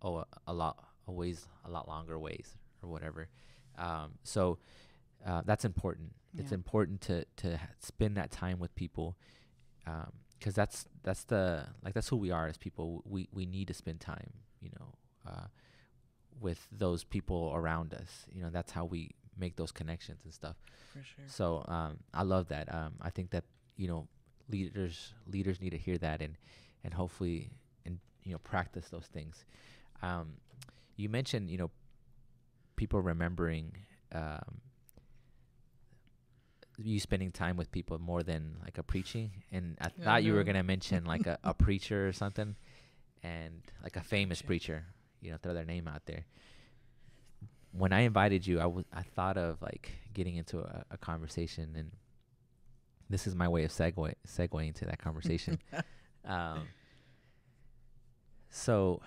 oh a, a lot a ways a lot longer ways or whatever. Um, so uh, that's important. It's important to to spend that time with people because that's that's the like that's who we are as people. We we need to spend time, you know, uh, with those people around us. You know, that's how we make those connections and stuff. For sure. So um, I love that. Um, I think that you know leaders leaders need to hear that and and hopefully and you know practice those things. Um, you mentioned you know people remembering um, you spending time with people more than like a preaching, and I Yeah, thought you were gonna mention like a, a preacher or something, and like a famous Preacher. preacher. You know, throw their name out there when I invited you, I was I thought of like getting into a, a conversation, and this is my way of segue segueing to that conversation. um, so,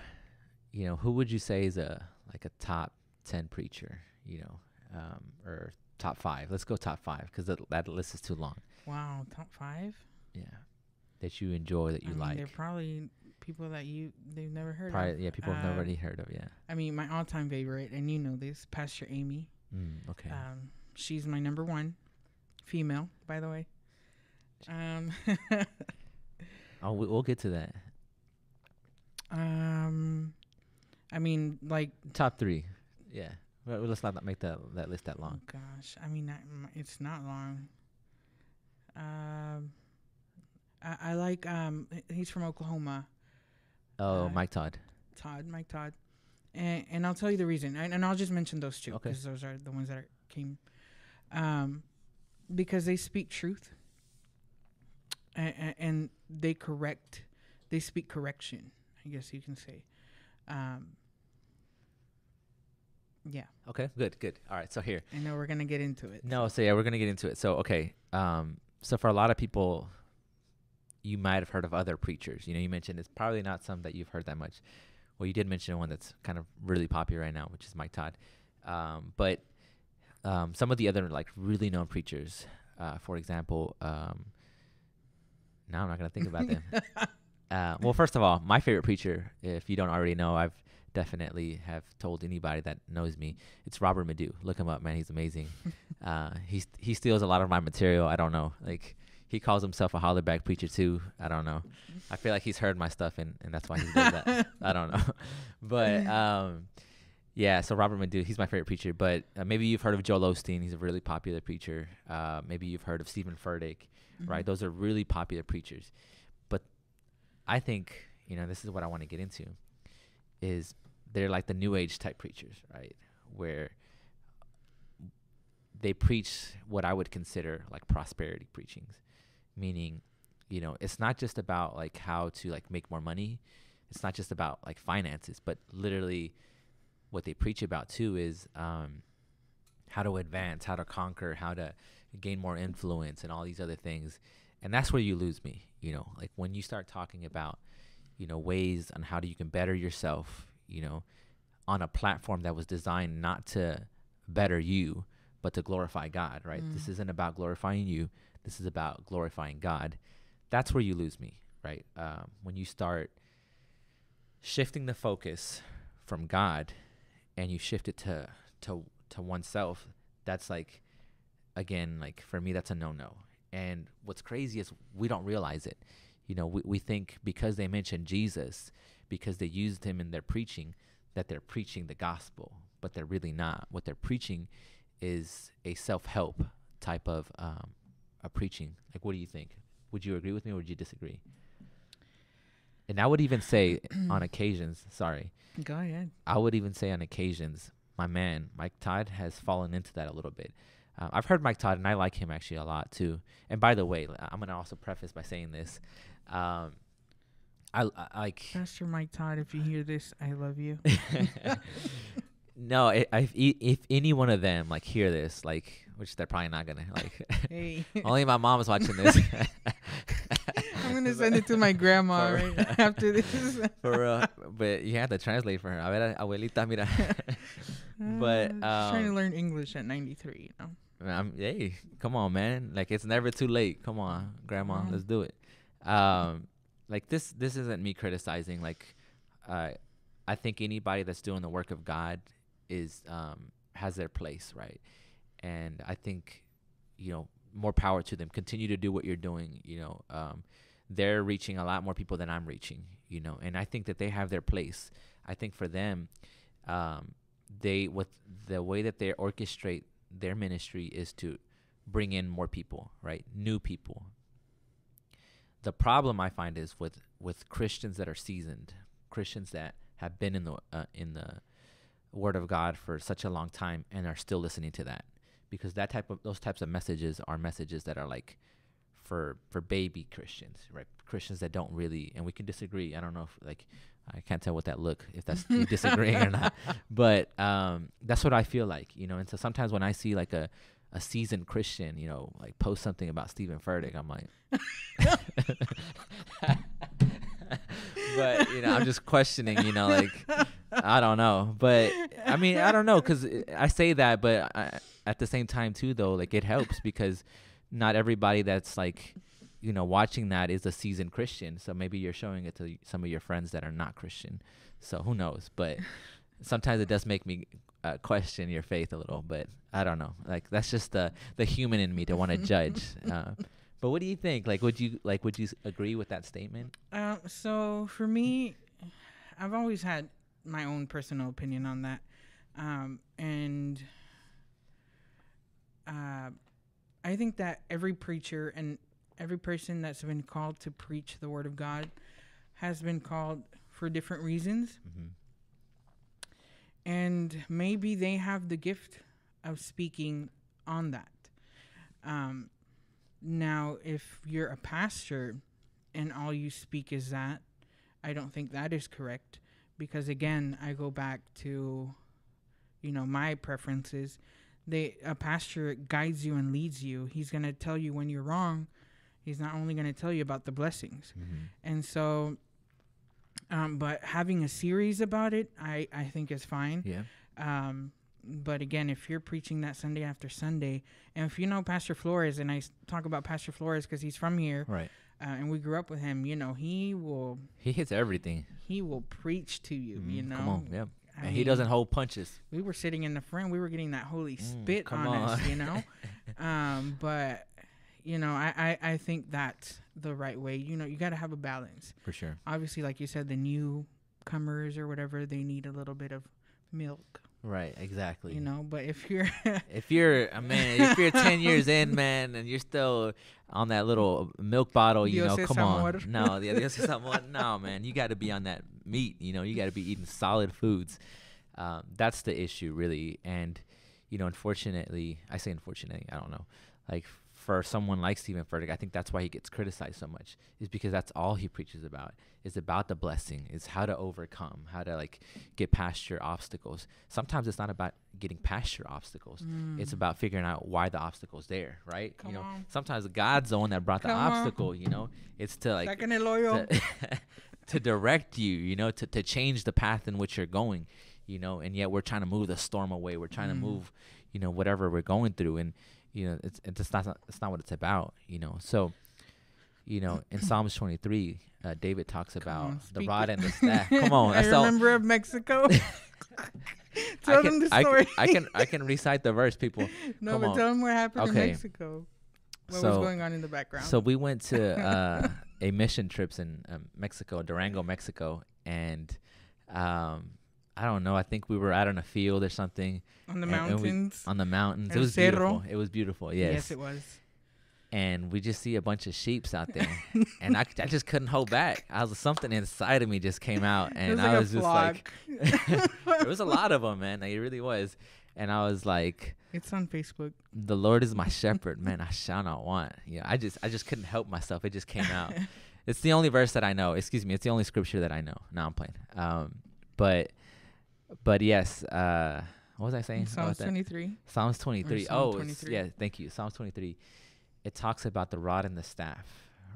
you know, who would you say is a like a top ten preacher? You know, um, or top five? Let's go top five because that, that list is too long. Wow, top five. Yeah, that you enjoy, that you I mean, like. They're probably people that you they've never heard Probably, of. yeah, people have never Um, already heard of. Yeah. I mean, my all-time favorite, and you know this, Pastor Amy. Mm, okay. Um, she's my number one, female, by the way. Um, oh, we, we'll get to that. um, I mean, like, Top three. Yeah. Well, let's not make that that list that long. gosh, I mean, it's not long. Um, I, I like um, he's from Oklahoma. Oh, Uh, Mike Todd. Todd, Mike Todd, and and I'll tell you the reason, and, and I'll just mention those two Okay. because those are the ones that are, came, um, because they speak truth, and, and they correct, they speak correction. I guess you can say, um, yeah. Okay, good, good. All right, so here. I know we're gonna get into it. No, so yeah, we're gonna get into it. So okay, um, so for a lot of people, you might have heard of other preachers. You know, you mentioned it's probably not some that you've heard that much. Well, you did mention one that's kind of really popular right now, which is Mike Todd. Um, but um, some of the other like really known preachers, uh, for example, um, now I'm not gonna think about them. Uh, well, first of all, my favorite preacher, if you don't already know, I've definitely have told anybody that knows me, it's Robert Madu. Look him up, man. He's amazing. uh, he's he steals a lot of my material. I don't know, like he calls himself a hollerback preacher too. I don't know. I feel like he's heard my stuff and, and that's why he does that. I don't know, but um, yeah. So Robert Madu, he's my favorite preacher. But uh, maybe you've heard of Joel Osteen. He's a really popular preacher. Uh, maybe you've heard of Steven Furtick right? Those are really popular preachers. I think, you know, this is what I want to get into is they're like the new age type preachers, right? Where they preach what I would consider like prosperity preachings, meaning, you know, it's not just about like how to like make more money. It's not just about like finances, but literally what they preach about too is um, how to advance, how to conquer, how to gain more influence and all these other things. And that's where you lose me, you know, like when you start talking about, you know, ways on how do you can better yourself, you know, on a platform that was designed not to better you, but to glorify God, right? This Mm. isn't about glorifying you. This is about glorifying God. That's where you lose me, right? Um, when you start shifting the focus from God and you shift it to to to oneself, that's like again, like for me, that's a no no. And what's crazy is we don't realize it. You know, we, we think because they mentioned Jesus, because they used him in their preaching, that they're preaching the gospel, but they're really not. What they're preaching is a self help type of um, a preaching. Like, what do you think? Would you agree with me or would you disagree? And I would even say on occasions, sorry, Go ahead. I would even say on occasions, my man Mike Todd has fallen into that a little bit. Uh, I've heard Mike Todd, and I like him actually a lot too. And by the way, I'm gonna also preface by saying this: um, I, I like Pastor Mike Todd, if you hear this, I love you. no, i if if any one of them like hear this, like which they're probably not gonna like. Hey. Only my mom's watching this. I'm gonna send it to my grandma right after this. For real, but you have to translate for her. A ver, abuelita, mira. But, Uh, she's trying to um, learn English at 93. You know? I'm, hey, come on, man. Like it's never too late. Come on, grandma, let's do it. Um, like this, this isn't me criticizing. Like, uh, I think anybody that's doing the work of God is um has their place, right? And I think, you know, more power to them. Continue to do what you're doing. You know, um, they're reaching a lot more people than I'm reaching, you know, and I think that they have their place. I think for them, um, they with the way that they orchestrate their ministry is to bring in more people, right? New people. The problem I find is with with Christians that are seasoned, Christians that have been in the uh, in the Word of God for such a long time and are still listening to that, because that type of those types of messages are messages that are like for for baby Christians, right? Christians that don't really, and we can disagree. I don't know if like I can't tell what that look if that's you disagreeing or not, but um, that's what I feel like, you know. And so sometimes when I see like a a seasoned Christian, you know, like post something about Steven Furtick, I'm like, but you know, I'm just questioning, you know, like I don't know, but I mean, I don't know because I say that, but I, at the same time too, though, like it helps because not everybody that's like you know watching that is a seasoned christian so maybe you're showing it to some of your friends that are not christian. So who knows? But sometimes it does make me uh, question your faith a little but i don't know. Like that's just the the human in me to want to judge uh, but what do you think? Like would you like would you agree with that statement? Um, so for me, I've always had my own personal opinion on that, um, and uh, I think that every preacher and every person that's been called to preach the word of God has been called for different reasons, mm-hmm. and maybe they have the gift of speaking on that. Um, now, if you're a pastor and all you speak is that, I don't think that is correct because again, I go back to, you know, my preferences. They a pastor guides you and leads you. He's gonna tell you when you're wrong. He's not only gonna tell you about the blessings. Mm-hmm. And so, um, but having a series about it, I I think is fine. yeah Um, but again, if you're preaching that Sunday after Sunday, and if you know Pastor Flores, and I talk about Pastor Flores because he's from here, right uh, and we grew up with him, you know, he will he hits everything he will preach to you. You Mhm. know, come on yep I and he doesn't hold punches We were sitting in the front. We were getting that holy Mm, spit come on, us, you know. um, but you know, I, I I think that's the right way. You know, you got to have a balance. for sure Obviously, like you said, the newcomers or whatever, they need a little bit of milk. right exactly You know, but if you're If you're a man, if you're 10 years in, man, and you're still on that little milk bottle, you Dios know, come on. No, yeah, Dios es amor. No, man, you got to be on that meat, you know, you got to be eating solid foods. Um, that's the issue, really. And, you know, unfortunately, I say unfortunately, I don't know. Like, for someone like Steven Furtick, I think that's why he gets criticized so much, is because that's all he preaches about. Is about the blessing, is how to overcome, how to like get past your obstacles. Sometimes it's not about getting past your obstacles it's about figuring out why the obstacle's there, right? Mm. Come you know, on. sometimes God's the one that brought the Come on. obstacle. You know, it's to like to, to direct you. You know, to to change the path in which you're going. You know, and yet we're trying to move the storm away. We're trying Mm. to move, you know, whatever we're going through, and you know, it's it's not it's not what it's about. You know, so. You know, in Psalms 23, uh, David talks Come about on, the rod it. and the staff. Come on, I that's all- remember of Mexico. tell I them the story. can, I can I can recite the verse, people. no, come but on. tell them what happened Okay. in Mexico. What So- was going on in the background? So we went to uh, a mission trips in um, Mexico, Durango, Mexico, and um, I don't know. I think we were out on a field or something on the and- and we- mountains. on the mountains. It was cerro. beautiful. It was beautiful. Yes. yes, it was. and we just see a bunch of sheeps out there, and I, I just couldn't hold back. I was something inside of me just came out, and was like was just like, flock. there was a lot of them, man. Like, it really was, and I was like. it's on Facebook. the Lord is my shepherd, man. I shall not want. Yeah, I just I just couldn't help myself. It just came out. it's the only verse that I know. Excuse me. It's the only scripture that I know. No, I'm playing. Um, but but yes. Uh, what was I saying? about Psalms that? 23. Psalms 23. Psalm oh, 23. yeah. Thank you. Psalms 23. It talks about the rod and the staff,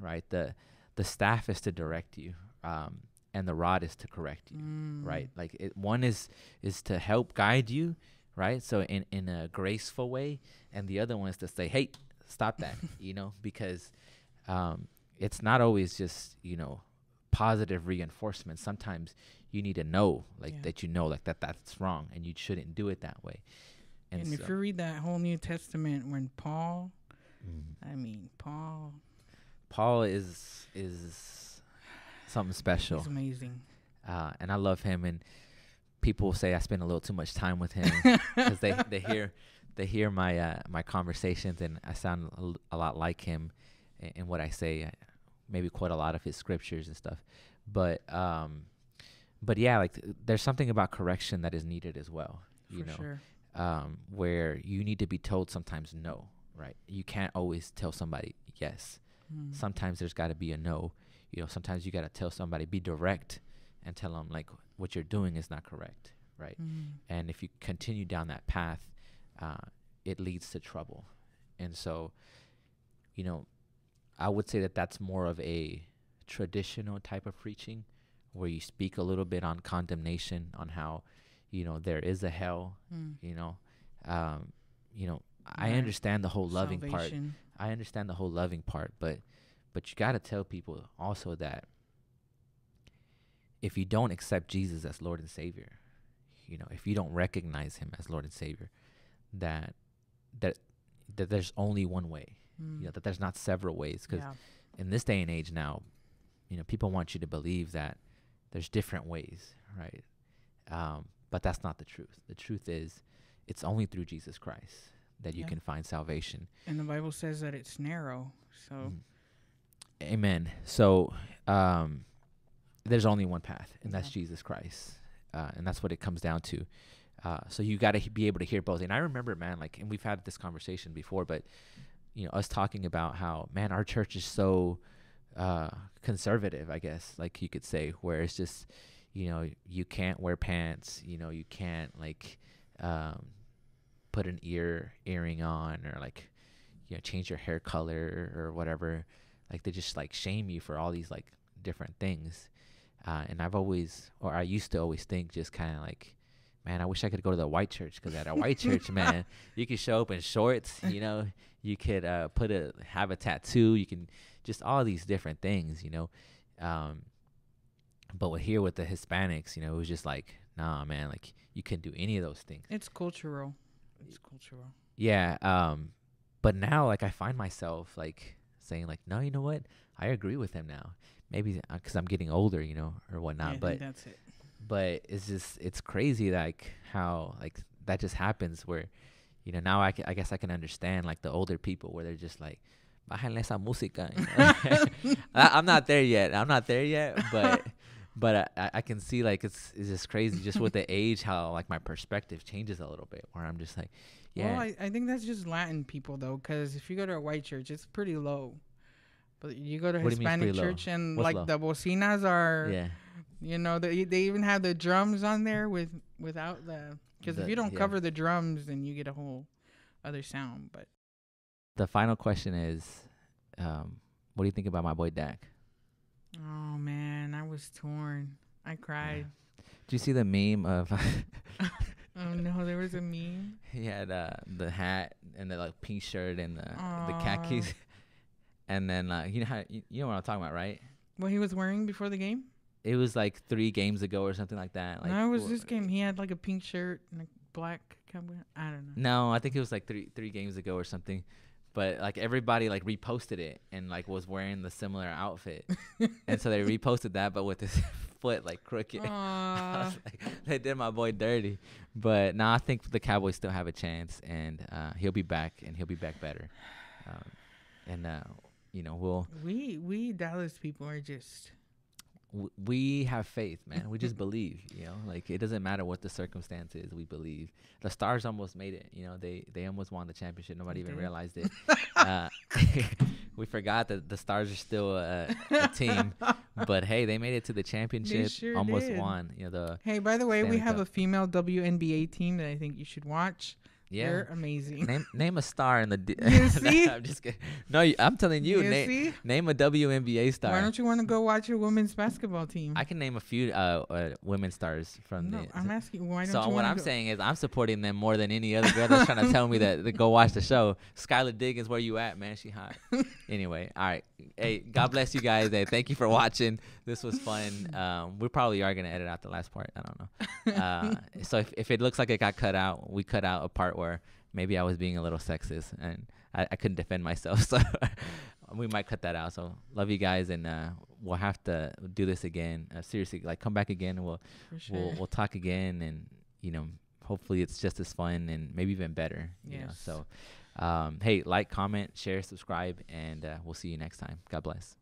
right? The the staff is to direct you, um, and the rod is to correct you Mm. right like it, one is is to help guide you right so in in a graceful way and the other one is to say hey stop that you know because um it's not always just you know positive reinforcement sometimes you need to know like Yeah. that you know like that that's wrong and you shouldn't do it that way And, and, if you read that whole New Testament, when Paul, Mhm. I mean, Paul, Paul is is something special. He's amazing. uh, and I love him. And people say I spend a little too much time with him because they, they hear they hear my uh, my conversations, and I sound a, l- a lot like him in, in what I say. I maybe quote a lot of his scriptures and stuff, but um, but yeah, like th- there's something about correction that is needed as well. You for know, sure. um, where you need to be told sometimes no, right? You can't always tell somebody yes Mm. sometimes there's got to be a no. You know, sometimes you got to tell somebody, be direct, and tell them like what you're doing is not correct, right? Mm. And if you continue down that path, uh, it leads to trouble. And so, you know, I would say that that's more of a traditional type of preaching, where you speak a little bit on condemnation, on how, you know, there is a hell. Mm. You know, um, you know, I understand the whole loving part I understand the whole loving part, but but you got to tell people also that if you don't accept Jesus as Lord and Savior, you know, if you don't recognize him as Lord and Savior, that that that there's only one way. Mm. You know, that there's not several ways cuz yeah. in this day and age now, you know, people want you to believe that there's different ways, right? Um, but that's not the truth. The truth is it's only through Jesus Christ that you can find salvation. And the Bible says that it's narrow. So Mm. Amen. So, um, there's only one path, and that's Yeah. Jesus Christ, uh, and that's what it comes down to. Uh, so you got to be able to hear both. And I remember, man, like, and we've had this conversation before, but you know, us talking about how, man, our church is so uh, conservative, I guess, like you could say, where it's just, you know, you can't wear pants, you know, you can't like um, put an ear earring on, or like, you know, change your hair color or whatever. Like they just like shame you for all these like different things. Uh, and I've always, or I used to always think, just kind of like, man, I wish I could go to the white church because at a white church, man, you could show up in shorts. You know, you could uh, put a have a tattoo. You can just all these different things. You know, um, but with here with the Hispanics, you know, it was just like, nah, man, like you couldn't do any of those things. it's cultural. It's cultural. Yeah. Um, but now, like, I find myself like saying, like, no, you know what? I agree with him now. Maybe because I'm getting older, you know, or whatnot. Think but that's it. but it's just it's crazy, like how like that just happens. Where you know now I, I guess I can understand like the older people where they're just like, bájale esa música. you know? I, I'm not there yet. I'm not there yet, but. But I, I can see like it's it's just crazy just with the age how like my perspective changes a little bit where I'm just like yeah Well, I, I think that's just Latin people though, because if you go to a white church, it's pretty low. But you go to What do mean it's Hispanic pretty low? church and What's like low? the bocinas are, yeah you know, they they even have the drums on there with without the because if you don't yeah. cover the drums, then you get a whole other sound. But the final question is, um, what do you think about my boy Dak? oh man, I was torn. I cried. Did you see the meme of Oh no, there was a meme. he had uh, the hat and the like pink shirt and the the khakis, and then uh, you know how you, you know what I'm talking about, right? What he was wearing before the game? It was like three games ago or something like that. Like no, it was this game. He had like a pink shirt and a black cowboy. I don't know. No, I think it was like three three games ago or something. But like everybody like reposted it and like was wearing the similar outfit, and so they reposted that, but with his foot like crooked. I Aw. was like, they did my boy dirty. But now I think the Cowboys still have a chance, and uh, he'll be back, and he'll be back better. Um, and uh, you know, we'll we we Dallas people are just w- we have faith, man. We just believe. You know, like it doesn't matter what the circumstance is. We believe. The Stars almost made it. You know, they they almost won the championship. Nobody even realized it. uh, we forgot that the Stars are still a, a team, but hey, they made it to the championship. sure almost did. won. You know the Hey, by the way, we have Cup. a female WNBA team that I think you should watch. Yeah. They're amazing. name name a star in the. D- You see? I'm just kidding. No, I'm telling you. You name see? name a WNBA star. Why don't you want to go watch a women's basketball team? I can name a few uh, uh women stars from no, the. I'm asking. Why don't so you what I'm go? saying is I'm supporting them more than any other girl that's trying to tell me that, that go watch the show. Skylar Diggins, where you at, man? She hot. anyway, all right hey, God bless you guys. Hey, thank you for watching. This was fun. Um, we probably are gonna edit out the last part. I don't know. Uh, so if, if it looks like it got cut out, we cut out a part where maybe I was being a little sexist and I, I couldn't defend myself. So we might cut that out. So love you guys, and uh, we'll have to do this again. Uh, seriously, like come back again. And we'll sure. we'll we'll talk again, and you know, hopefully it's just as fun and maybe even better. Yeah. You know, so. Um, hey, like, comment, share, subscribe, and uh, we'll see you next time. God bless.